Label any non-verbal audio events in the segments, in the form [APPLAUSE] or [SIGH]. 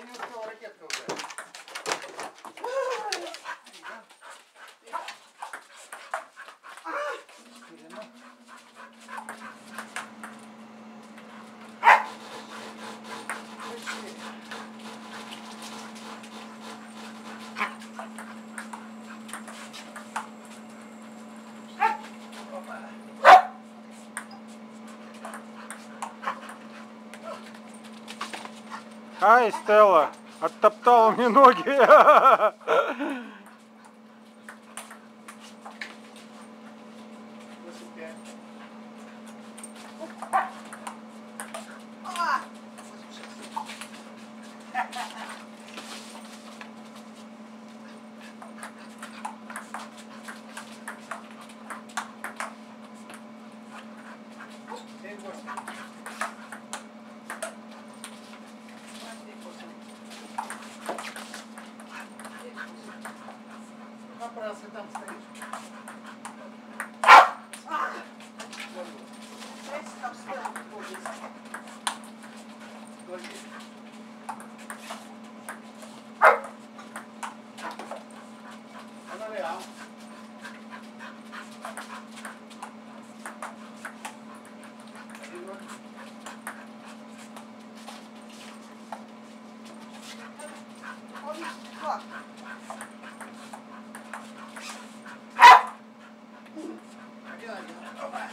and you'll Ай, Стелла, оттоптала мне ноги. Thank you. certain, certain. back.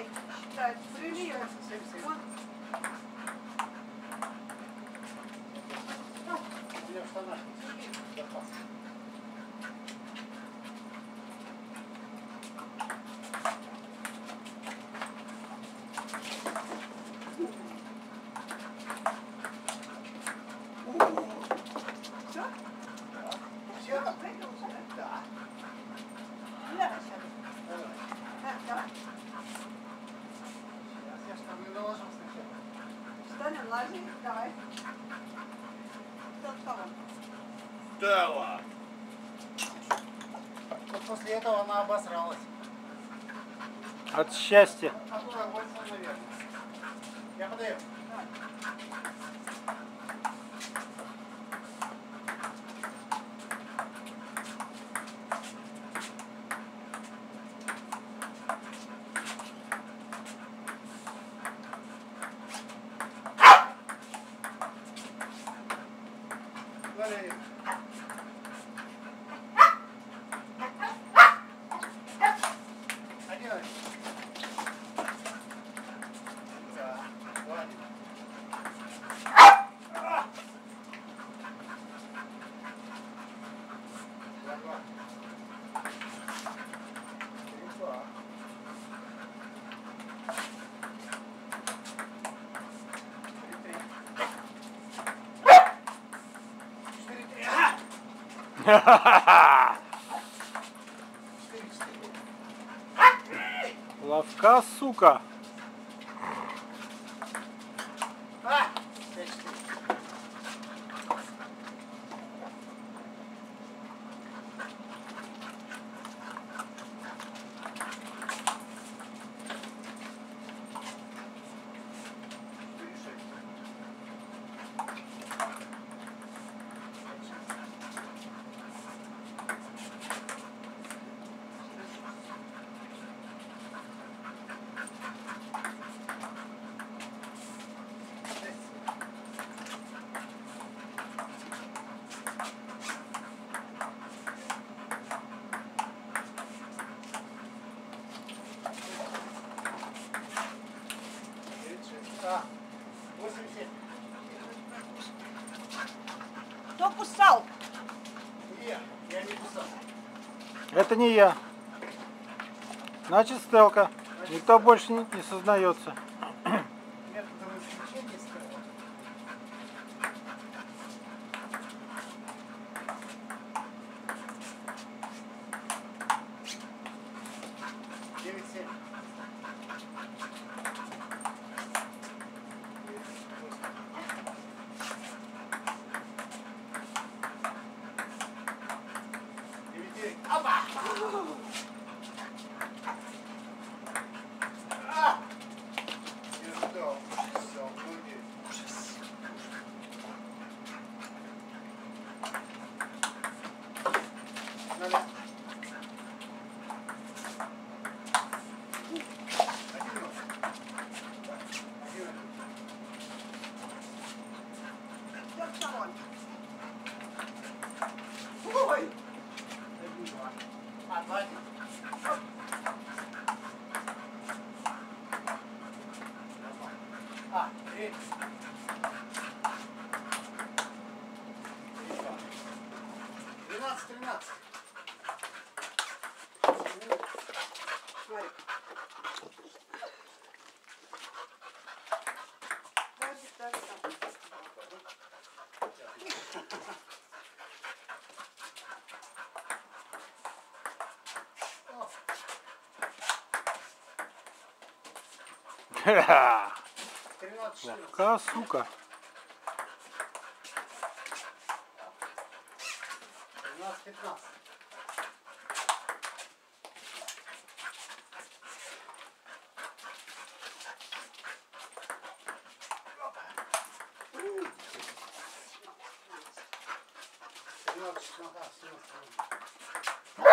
like, uh, Fuji or дала. Вот после этого она обосралась. От счастья. Я подаю. [LAUGHS] Ловка, сука. Это не я. Значит, стелка. Никто больше не, не сознается. А, [LAUGHS] три. Три, два. Двенадцать, тринадцать. Смотри. Вроде так, так. Тринадцать, четырнадцать. Ловка, сука. Тринадцать, пятнадцать. Тринадцать, шестнадцать, семнадцать.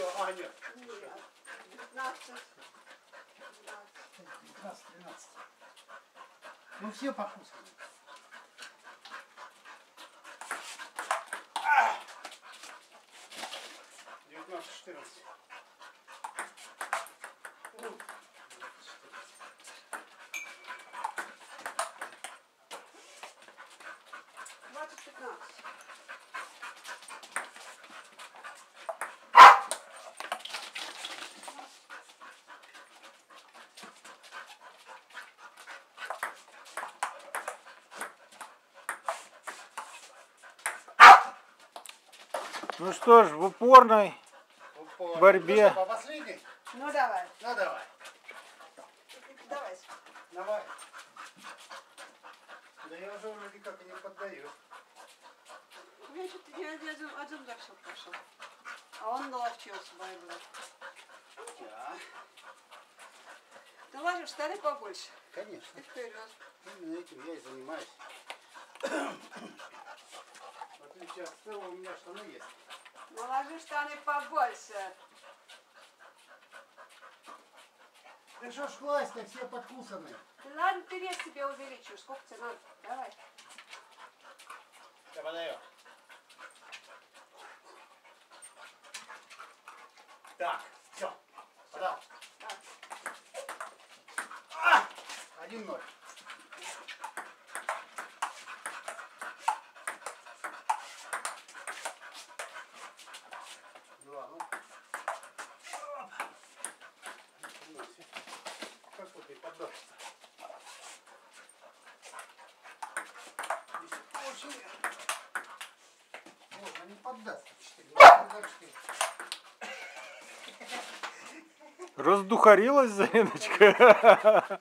все, Аня. 15. 15, 13. Ну все покусали. А! 19, 14. Ну что ж, в упорной по- Борьбе. Ну что, по последней? Ну давай. Ну давай. Давай. Давай. Да я уже вроде как и не поддаю. Я что-то я один, один за все пошел. А он наловчился борьбой. Да, Ты ложишь, стали побольше. конечно. И вперед. Именно этим я и занимаюсь. В отличие от целого у меня штаны есть. Наложи штаны побольше. Да что ж класть-то, все подкусаны. Ты ладно, ты вес себе увеличиваешь. Сколько тебе надо? Давай. Я подаю. Так, все. Подал. Так. А! Один ноль. Раздухарилась Зариночка.